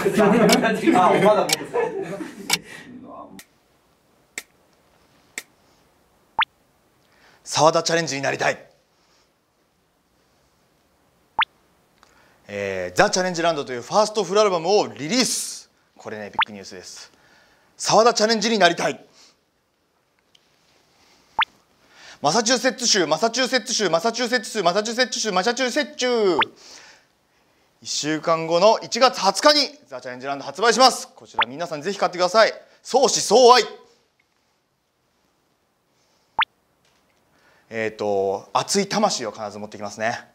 あまだ僕沢田チャレンジになりたい、えー、ザ・チャレンジランドというファーストフルアルバムをリリース。これねビッグニュースです。沢田チャレンジになりたい。マサチューセッツ州マサチューセッツ州マサチューセッツ州マサチューセッツ州マサチューセッツ州。1週間後の1月20日にザ・チャレンジランド発売します。こちら皆さんぜひ買ってください。相思相愛。えっ、ー、と熱い魂を必ず持ってきますね。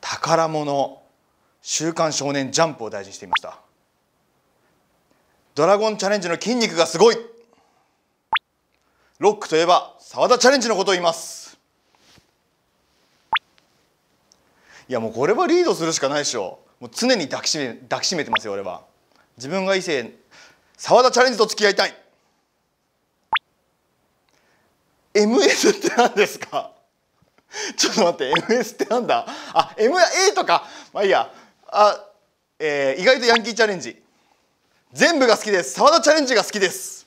宝物週刊少年ジャンプを大事にしていました。ドラゴンチャレンジの筋肉がすごい。ロックといえば澤田チャレンジのことを言います。いやもうこれはリードするしかないでしょ。もう常に抱きしめ抱きしめてますよ俺は。自分が異性澤田チャレンジと付き合いたい。MS って何ですか？ちょっと待って MS ってなんだ？あ MA とか。まあいいや。あ、えー、意外とヤンキーチャレンジ。全部が好きです。澤田チャレンジが好きです。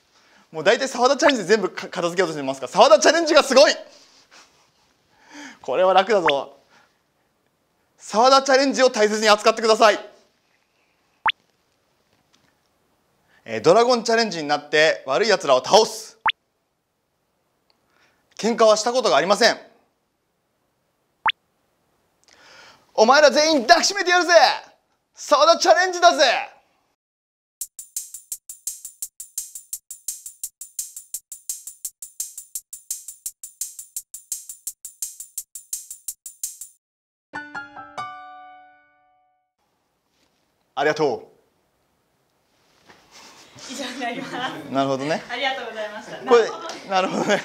もう大体澤田チャレンジで全部片付けようとしてますか？澤田チャレンジがすごい。これは楽だぞ。沢田チャレンジを大切に扱ってください、ドラゴンチャレンジになって悪い奴らを倒す。喧嘩はしたことがありません。お前ら全員抱きしめてやるぜ。沢田チャレンジだぜ。ありがと以上になります。うなるほどね。ありがとうございました。これなるほどね